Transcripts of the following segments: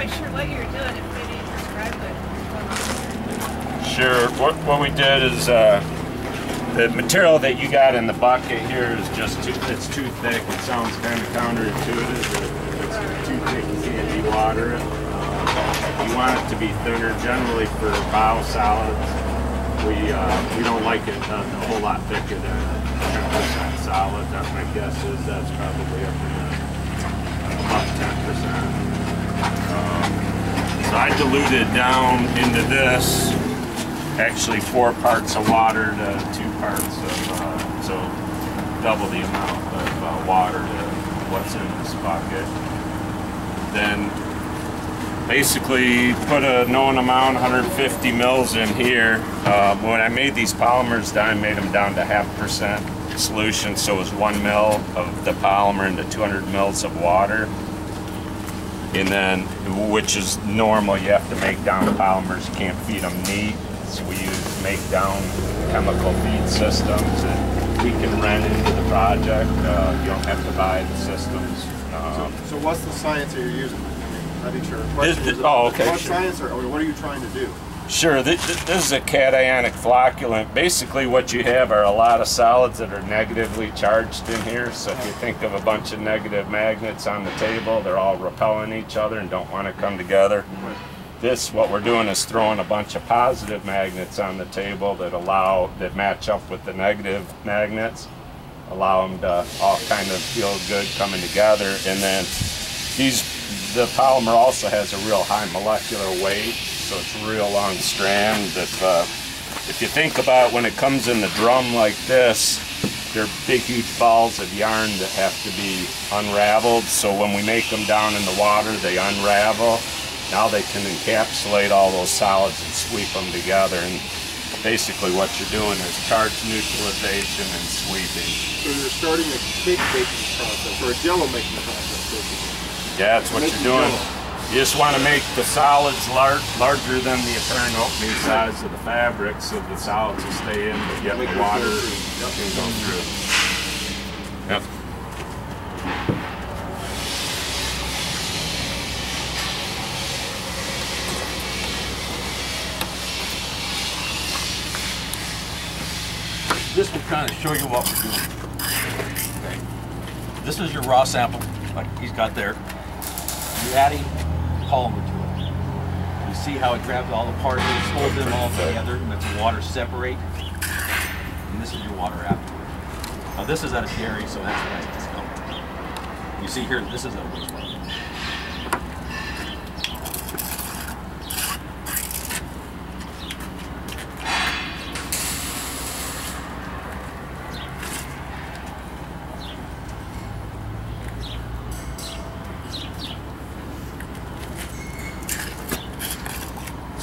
quite sure what you're doing if you describe it. Sure. What, what we did is uh, the material that you got in the bucket here is just too, it's too thick. It sounds kind of counterintuitive. it's too thick, you can't dewater it. Uh, you want it to be thinner. Generally for bio solids, we uh, we don't like it uh, a whole lot thicker than 10% solid. That's my guess is that's probably up the about 10%. So I diluted down into this, actually four parts of water to two parts of, uh, so double the amount of uh, water to what's in this bucket. Then basically put a known amount, 150 mils in here. Uh, when I made these polymers, I made them down to half percent solution, so it was one mil of the polymer into 200 mils of water and then which is normal you have to make down polymers you can't feed them neat so we use make down chemical feed systems that we can rent into the project uh, you don't have to buy the systems um, So what's the science that you're using? I mean, I think your This- question this- is, oh, okay, what sure. science or what are you trying to do? Sure, this, this is a cationic flocculant. Basically what you have are a lot of solids that are negatively charged in here. So if you think of a bunch of negative magnets on the table, they're all repelling each other and don't want to come together. This, what we're doing is throwing a bunch of positive magnets on the table that allow, that match up with the negative magnets, allow them to all kind of feel good coming together. And then these, the polymer also has a real high molecular weight, so it's a real long strand. If, uh, if you think about when it comes in the drum like this, they're big, huge balls of yarn that have to be unraveled. So when we make them down in the water, they unravel. Now they can encapsulate all those solids and sweep them together. And basically what you're doing is charge neutralization and sweeping. So you're starting a cake baking process or a jello making process. basically. Yeah, that's what you're doing. jello. You just want to make the solids lar- larger than the apparent opening size of the fabric so the solids will stay in, but get the water through. go through. Yep. This will kind of show you what we're doing. Okay. This is your raw sample, like he's got there. You're adding polymer to it. You see how it grabs all the particles, holds them all together, and lets the water separate. And this is your water afterward. Now this is at a dairy, so that's why it's discolored. You see here, this is a wastewater.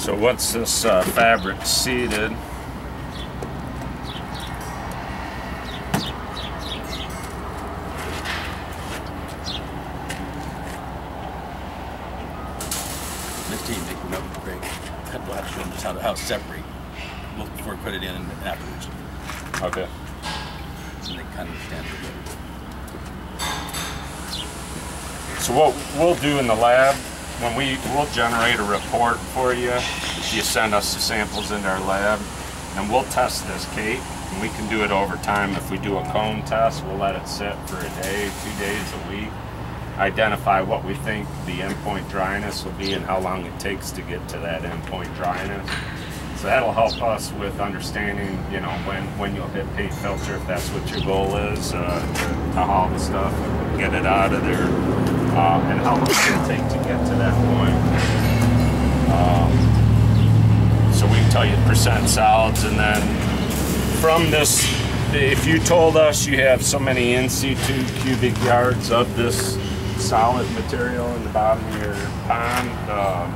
So once this uh, fabric's seated, Next to you, make a note, Greg. We'll have to show how to, how to separate both before we put it in and afterwards. okay. So they kind of stand together. So what we'll do in the lab, when we, we'll generate a report for you, if you send us the samples into our lab, and we'll test this cake, and we can do it over time. If we do a cone test, we'll let it sit for a day, two days, a week, identify what we think the endpoint dryness will be and how long it takes to get to that endpoint dryness. So that'll help us with understanding, you know, when, when you'll hit paint filter, if that's what your goal is, uh, to, to haul the stuff, get it out of there, uh, and how long it'll take to get to that point. Um, so we can tell you percent solids, and then from this, if you told us you have so many in situ cubic yards of this solid material in the bottom of your pond, um,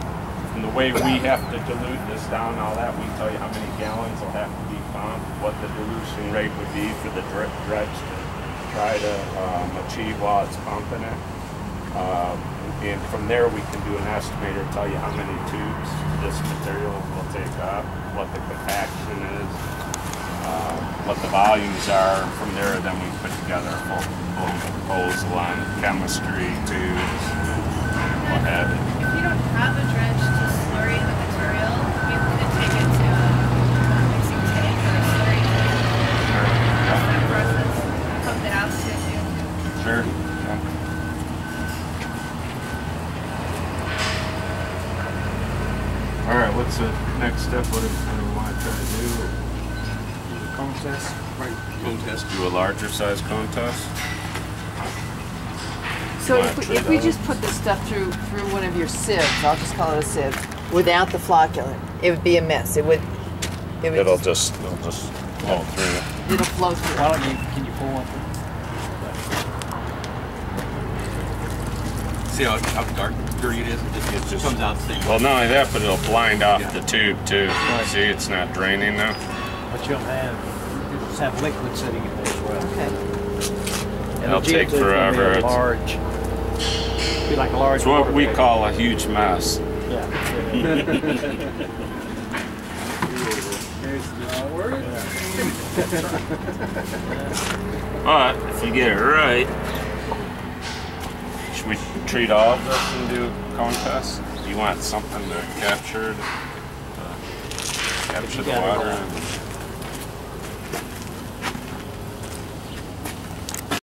and the way we have to dilute this down, all that, we tell you how many gallons will have to be pumped, what the dilution rate would be for the dr- dredge to try to um, achieve while it's pumping it. Um, and from there, we can do an estimator, tell you how many tubes this material will take up, what the compaction is, uh, what the volumes are. From there, then we put together a full, proposal on chemistry, tubes, what have you. What's the next step? What do what we want to try to do? Do the cone test? Right. Cone test. Do a larger size cone test? So if we, if we just put this stuff through through one of your sieves, I'll just call it a sieve, without the flocculant, it would be a mess. It would. It would It'll just, it'll just flow through. it'll flow through. Why don't you, can you pull one? See how, how dark, dirty it is? It just, it just comes out the same. Well, not only that, but it'll blind off Yeah. the tube too. See, it's not draining now. But you'll have, you'll just have liquid sitting in there as well. Okay. And It'll take Geotube's gonna be forever. a It's- Large, be like a large. It's what we water call a huge mess. bag. Yeah. But if you get it right, should we treat all of this and do a cone test? You want something to capture, to, uh, capture the water?